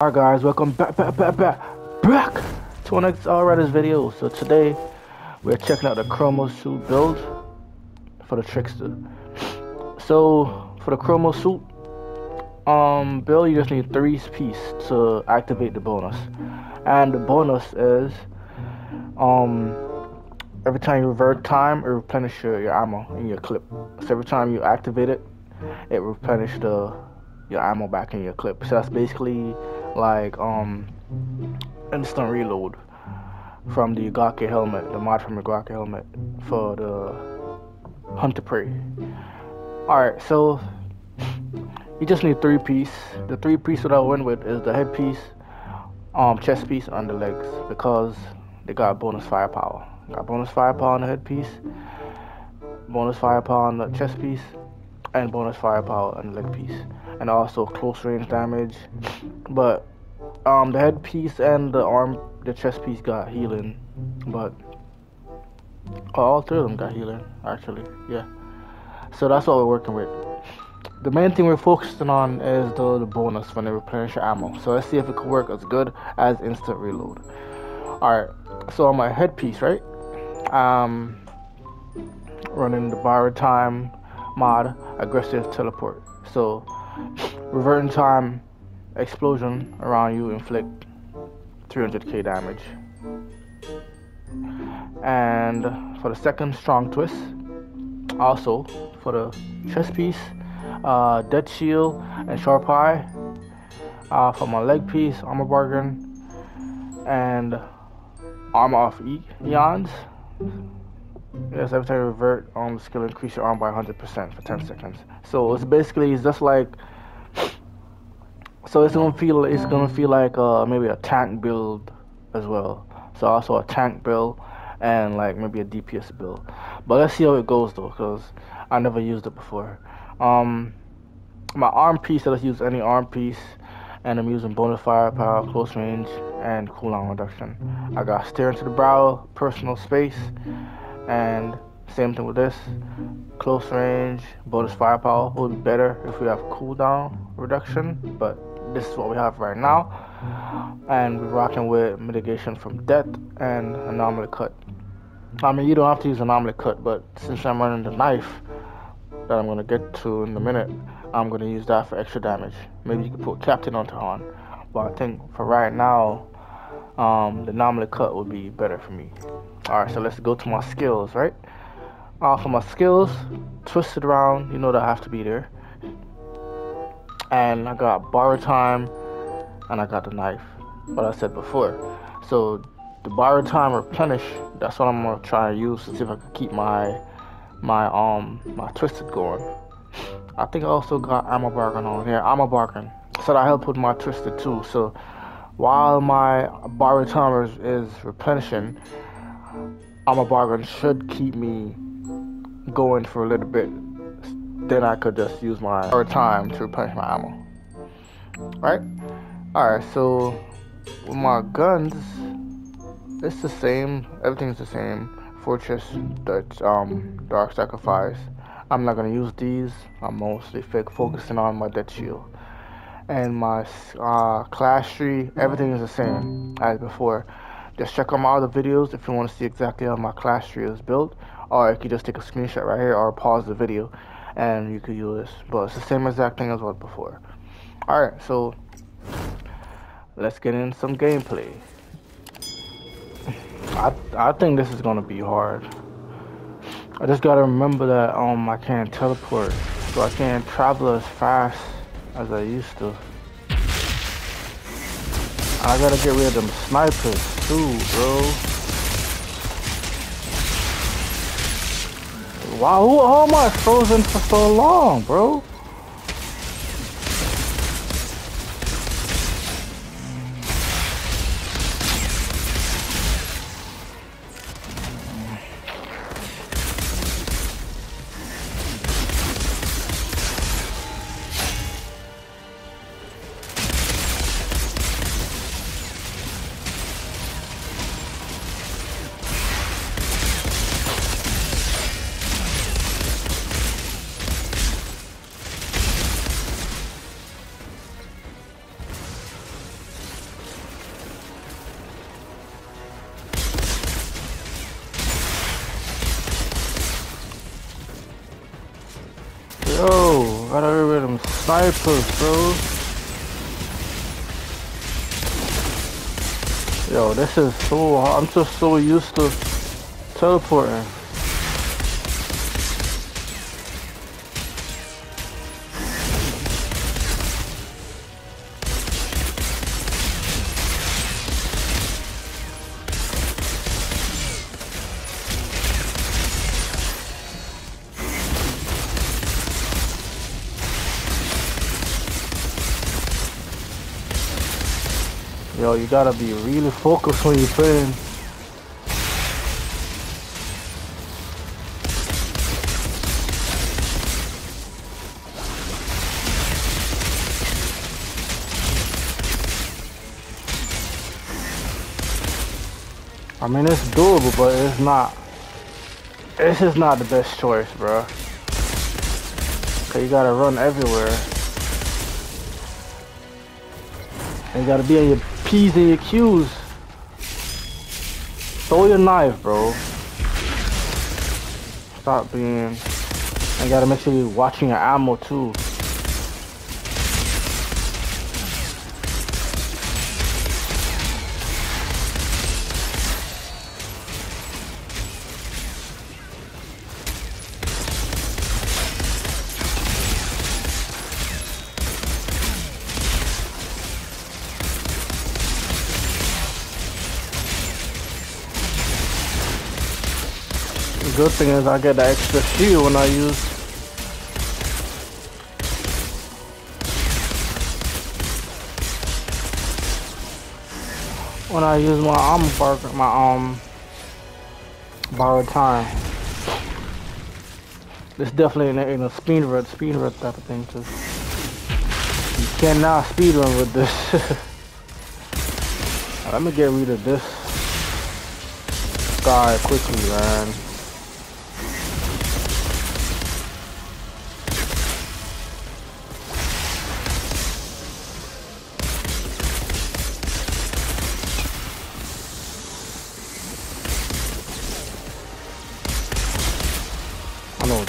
Alright guys, welcome back, back, back, back, back to Outriders video. So today, we're checking out the Chronosuit build for the Trickster. So, for the Chronosuit, um, build, you just need three pieces to activate the bonus. And the bonus is, um, every time you revert time, it replenishes your, your ammo in your clip. So every time you activate it, it replenishes your ammo back in your clip. So that's basically like um instant reload from the Gake helmet, the mod from the Gake helmet for the Hunter Prey. Alright, so you just need three piece. The three piece that I went with is the headpiece, um, chest piece, and the legs because they got bonus firepower. Got bonus firepower on the headpiece, bonus firepower on the chest piece, and bonus firepower on the leg piece and also close range damage. But um, the headpiece and the arm, the chest piece got healing, but all three of them got healing actually. Yeah. So that's what we're working with. The main thing we're focusing on is the, the bonus when they replenish your ammo. So let's see if it can work as good as instant reload. Alright, so on my headpiece, right? Um running the borrowed time mod aggressive teleport. So Reverting time explosion around you inflict 300k damage. And for the second strong twist, also for the chest piece, uh, Deathshield and sharp eye. Uh, for my leg piece, armor bargain, and armor off e- eons. Yes, every time you revert the skill, increase your arm by 100% for 10 seconds. So it's basically it's just like. So it's gonna feel it's gonna feel like uh, maybe a tank build as well. So also a tank build and like maybe a DPS build. But let's see how it goes though, because I never used it before. Um, my arm piece, let's use any arm piece, and I'm using bonus firepower, close range, and cooldown reduction. I got steering into the brow, personal space, and same thing with this. Close range, bonus firepower would be better if we have cooldown reduction, but this is what we have right now. And we're rocking with mitigation from death and anomaly cut. I mean, you don't have to use anomaly cut, but since I'm running the knife that I'm gonna get to in a minute, I'm gonna use that for extra damage. Maybe you could put captain onto on, but I think for right now, um, the anomaly cut would be better for me. Alright, so let's go to my skills, right? Uh, for my skills, Twisted Rounds, you know that I have to be there. And I got borrow time, and I got the knife, what I said before. So the borrow time replenish, that's what I'm gonna try and use to see if I can keep my my um my twisted going. I think I also got armor bargain on here. Armor bargain. So that help with my twisted too. So while my borrow timer is, is replenishing, armor bargain should keep me going for a little bit. Then I could just use my or time to replenish my ammo. Right? Alright, so with my guns, it's the same. Everything's the same. Fortress, Dutch, um, Dark Sacrifice. I'm not gonna use these. I'm mostly focusing on my Deathshield and my uh, class tree. Everything is the same as before. Just check out my other videos if you want to see exactly how my class tree is built. Or you can just take a screenshot right here or pause the video and you could use this. But it's the same exact thing as what before. Alright, so let's get in some gameplay. I I think this is gonna be hard. I just gotta remember that um I can't teleport, so I can't travel as fast as I used to. I gotta get rid of them snipers bro. Wow, who how am I frozen for so long, bro? Get rid of them snipers, bro. Yo, this is so hard. I'm just so used to teleporting. Yo, you gotta be really focused when you're playing. I mean, it's doable, but it's not. This is not the best choice, bro. Cause you gotta run everywhere. And you gotta be in your P's and your Q's. Throw your knife, bro. Stop being... I gotta make sure you're watching your ammo, too. Good thing is I get the extra shield when I use when I use my armor bar my um borrowed time. This definitely in a, speed run speed run type of thing too. You cannot speed run with this. Let me get rid of this guy quickly, man.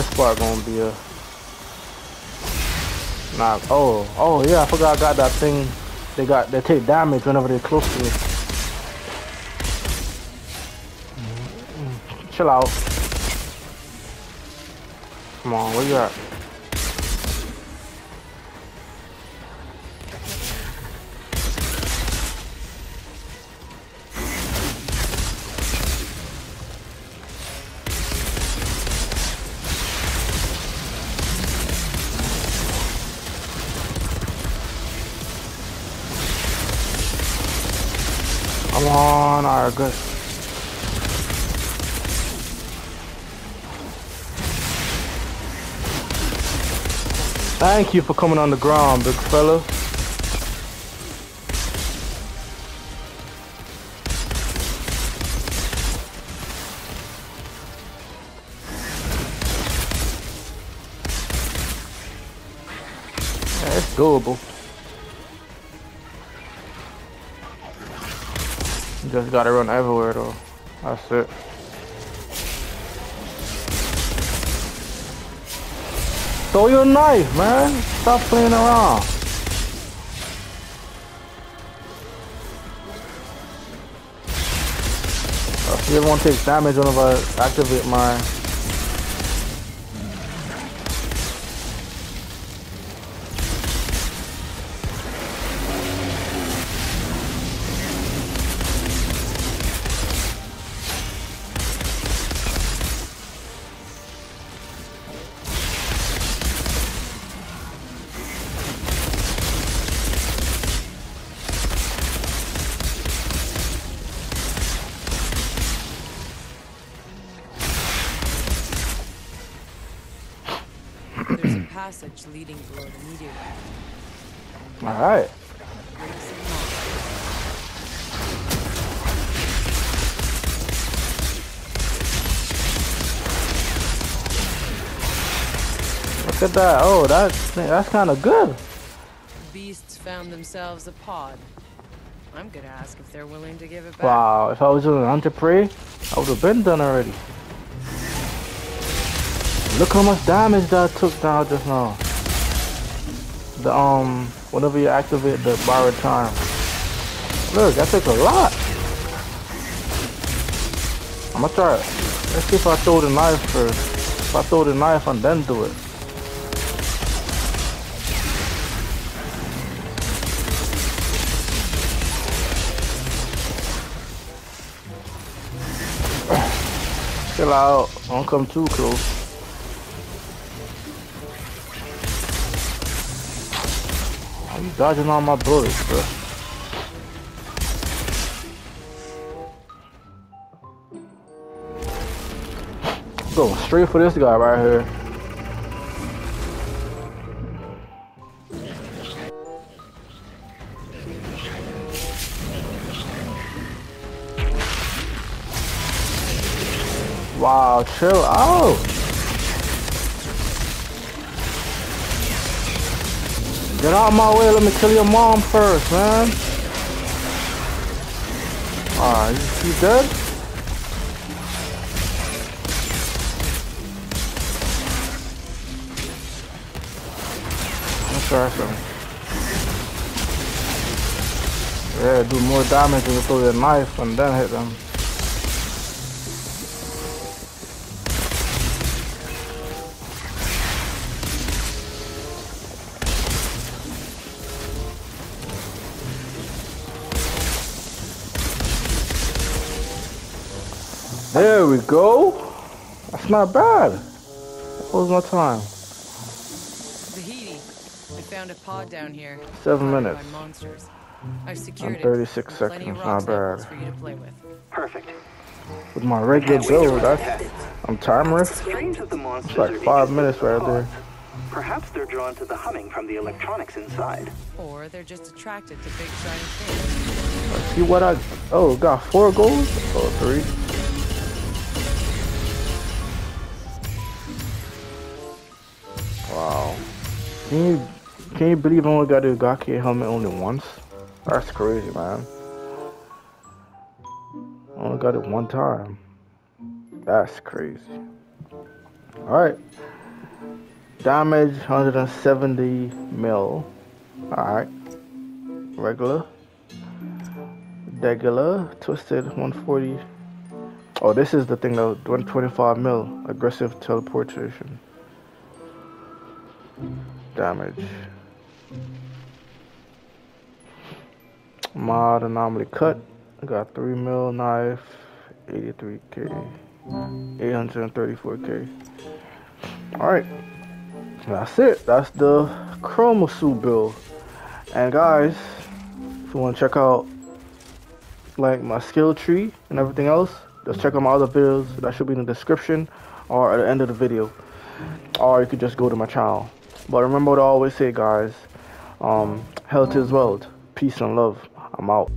This part gonna be a not oh oh yeah I forgot I got that thing they got they take damage whenever they're close to it. Mm-hmm. Chill out. Come on, where you at? On, good. Thank you for coming on the ground, big fella. It's doable. Just gotta run everywhere though. That's it. Throw your knife, man. Stop playing around. I see everyone take damage whenever I activate my passage leading below the meteor. All right. Look at that. Oh, that's that's kind of good. Beasts found themselves a pod. I'm gonna ask if they're willing to give it back. Wow, if I was doing hunter prey, I would have been done already. Look how much damage that took down just now. the um whenever you activate the borrowed time. Look, that took a lot. I'm gonna try it. Let's see if I throw the knife first. If I throw the knife and then do it. Chill out. Don't come too close. I'm dodging all my bullets, bro. Going straight for this guy right here. Wow, chill out. Get out of my way, let me kill your mom first, man. Alright, you, dead? Let's try something. Yeah, do more damage you throw your knife and then hit them. There we go. That's not bad. What was my time? Zahidi, we found a pod down here. Seven minutes. Monsters. I've secured And it. 36 Plenty seconds, of not bad. for you to play with. Perfect. With my regular Can't wait to build, run that's ahead. I'm timer. Strains of the monsters It's like five minutes right there. Perhaps they're drawn to the humming from the electronics inside. Or they're just attracted to big shiny things. Let's see what I oh got four goals? Oh three. Can you can you believe I only got the Gaki helmet only once? That's crazy man. I only got it one time. That's crazy. Alright. Damage 170 mil. Alright. Regular. Regular. Twisted 140. Oh, this is the thing though. 125 mil. Aggressive teleportation. Damage. Mod anomaly cut. Got 3 mil knife. 83k. 834k. Alright. That's it. That's the Chronosuit build. And guys, if you want to check out like my skill tree and everything else, just check out my other videos. That should be in the description or at the end of the video. Or you could just go to my channel. But remember what I always say, guys. Um, health is wealth. Peace and love. I'm out.